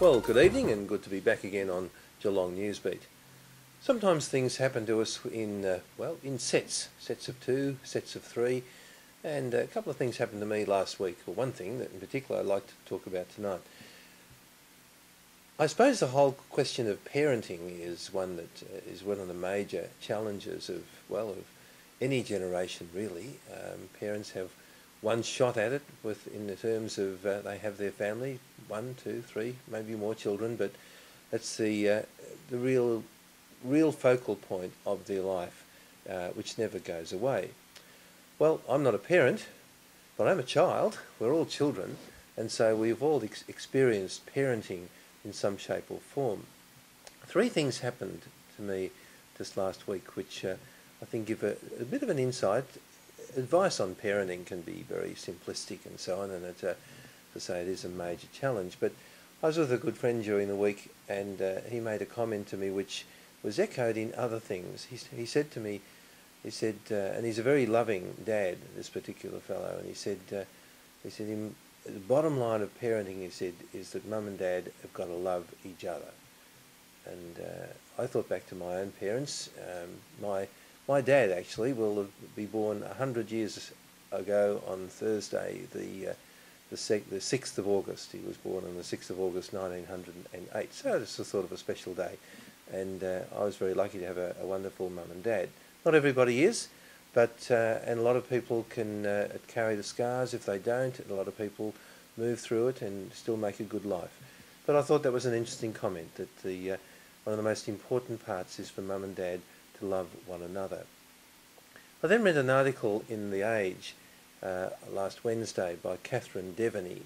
Well, good evening and good to be back again on Geelong Newsbeat. Sometimes things happen to us in, uh, well, in sets, sets of two, sets of three, and a couple of things happened to me last week, or one thing that in particular I'd like to talk about tonight. I suppose the whole question of parenting is one that uh, is one of the major challenges of, well, of any generation really. Um, parents have one shot at it with in the terms of uh, they have their family, one, two, three, maybe more children, but that's the uh, the real real focal point of their life, uh, which never goes away. Well, I'm not a parent, but I'm a child. We're all children, and so we've all ex- experienced parenting in some shape or form. Three things happened to me this last week, which uh, I think give a, a bit of an insight advice on parenting can be very simplistic and so on, and it's a, to say it is a major challenge. But I was with a good friend during the week, and uh, he made a comment to me which was echoed in other things. He, he said to me, he said, uh, and he's a very loving dad, this particular fellow, and he said, uh, he said, the bottom line of parenting, he said, is that mum and dad have got to love each other. And uh, I thought back to my own parents. Um, my my dad actually will be born 100 years ago on Thursday, the, uh, the, the 6th of August. He was born on the 6th of August 1908. So it's a sort of a special day. And uh, I was very lucky to have a, a, wonderful mum and dad. Not everybody is, but uh, and a lot of people can uh, carry the scars if they don't. and A lot of people move through it and still make a good life. But I thought that was an interesting comment that the uh, one of the most important parts is for mum and dad to love one another. I then read an article in The Age uh, last Wednesday by Catherine Deveny,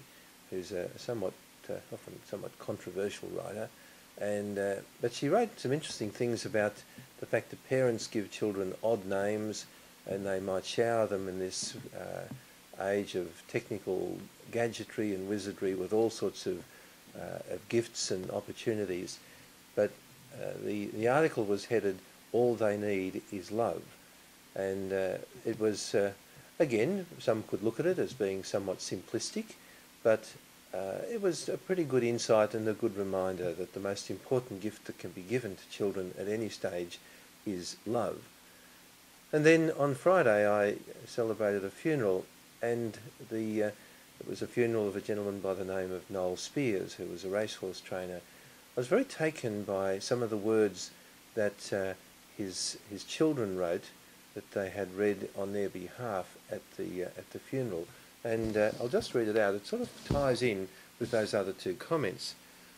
who's a somewhat, uh, often somewhat controversial writer, and uh, but she wrote some interesting things about the fact that parents give children odd names, and they might shower them in this uh, age of technical gadgetry and wizardry with all sorts of, uh, of gifts and opportunities. But uh, the the article was headed all they need is love. And uh, it was, uh, again, some could look at it as being somewhat simplistic, but uh, it was a pretty good insight and a good reminder that the most important gift that can be given to children at any stage is love. And then on Friday I celebrated a funeral, and the uh, it was a funeral of a gentleman by the name of Noel Spears, who was a racehorse trainer. I was very taken by some of the words that uh, his his children wrote that they had read on their behalf at the uh, at the funeral, and uh, I'll just read it out. It sort of ties in with those other two comments.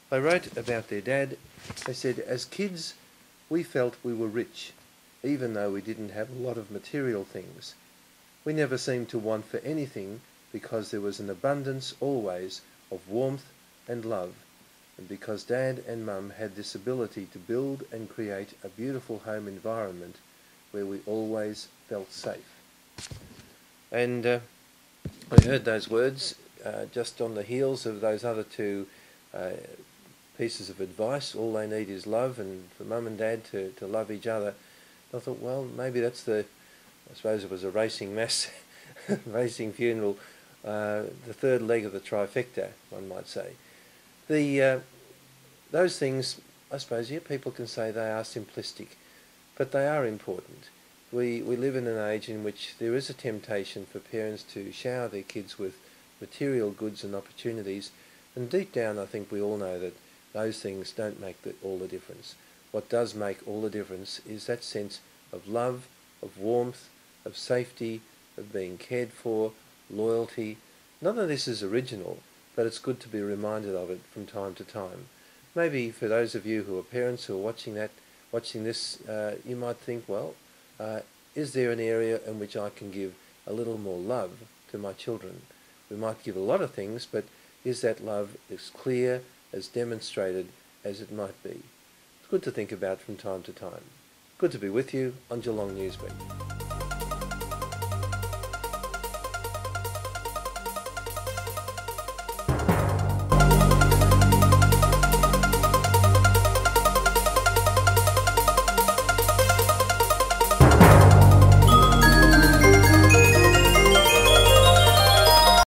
They wrote about their dad. They said, as kids, we felt we were rich, even though we didn't have a lot of material things. We never seemed to want for anything because there was an abundance always of warmth and love and because Dad and Mum had this ability to build and create a beautiful home environment where we always felt safe. And uh, I heard those words uh, just on the heels of those other two uh, pieces of advice. All they need is love, and for Mum and Dad to, to love each other. I thought, well, maybe that's the, I suppose it was a racing mass, racing funeral, uh, the third leg of the trifecta, one might say. The uh, those things, I suppose, yeah, people can say they are simplistic, but they are important. We we live in an age in which there is a temptation for parents to shower their kids with material goods and opportunities, and deep down, I think we all know that those things don't make the, all the difference. What does make all the difference is that sense of love, of warmth, of safety, of being cared for, loyalty. None of this is original, but it's good to be reminded of it from time to time. Maybe for those of you who are parents who are watching that, watching this, uh, you might think, well, uh, is there an area in which I can give a little more love to my children? We might give a lot of things, but is that love as clear, as demonstrated as it might be? It's good to think about from time to time. Good to be with you on Geelong Newsbeat.